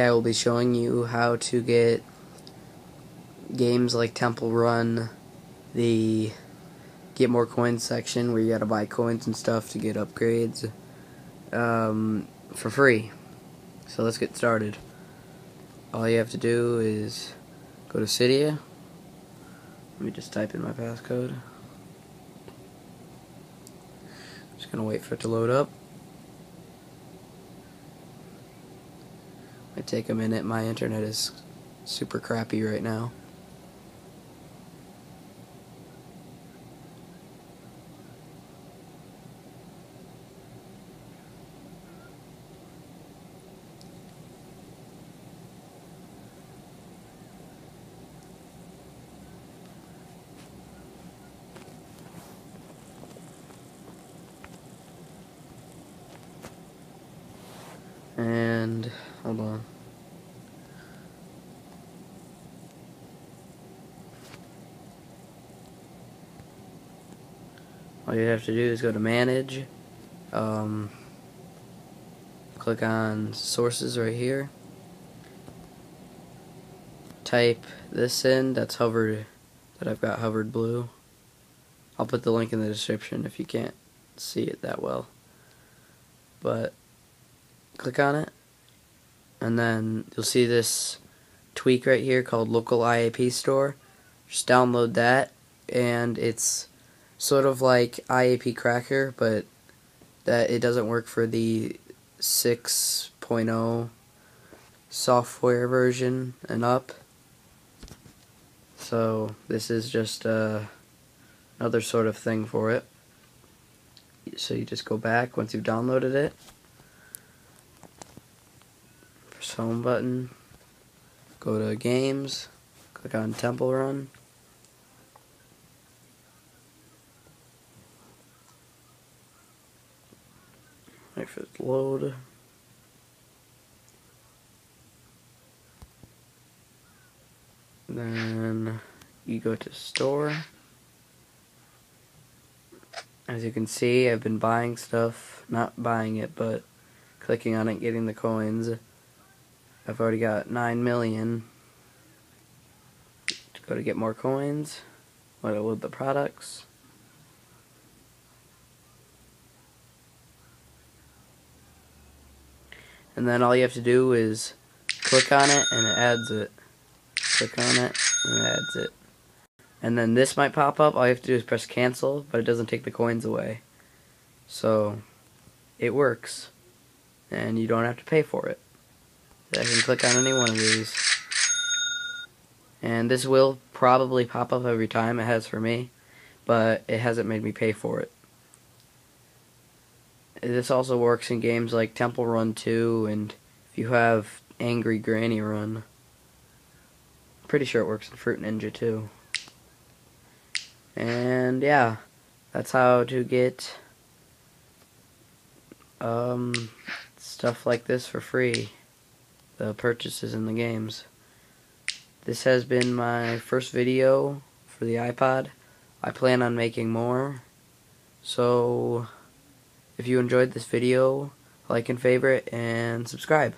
I will be showing you how to get games like Temple Run, the get more coins section where you gotta buy coins and stuff to get upgrades um, for free. So let's get started. All you have to do is go to Cydia. Let me just type in my passcode. Just gonna wait for it to load up. Might take a minute. My internet is super crappy right now. And hold on. All you have to do is go to manage, um, click on sources right here, type this in that's hovered, that I've got hovered blue. I'll put the link in the description if you can't see it that well. But click on it, and then you'll see this tweak right here called Local IAP Store. Just download that, and it's sort of like IAP Cracker, but that it doesn't work for the 6.0 software version and up. So this is just uh, another sort of thing for it. So you just go back once you've downloaded it. Press home button. Go to games. Click on Temple Run. For it load. Then you go to store. As you can see, I've been buying stuff, not buying it, but clicking on it, getting the coins. I've already got 9 million. To go to get more coins. What with the products. and then all you have to do is click on it and it adds it click on it and it adds it and then this might pop up all you have to do is press cancel but it doesn't take the coins away so it works and you don't have to pay for it I can click on any one of these and this will probably pop up every time it has for me but it hasn't made me pay for it this also works in games like Temple Run 2 and if you have Angry Granny Run. Pretty sure it works in Fruit Ninja too. And yeah, that's how to get um, stuff like this for free. The purchases in the games. This has been my first video for the iPod. I plan on making more. So if you enjoyed this video, like and favorite, and subscribe.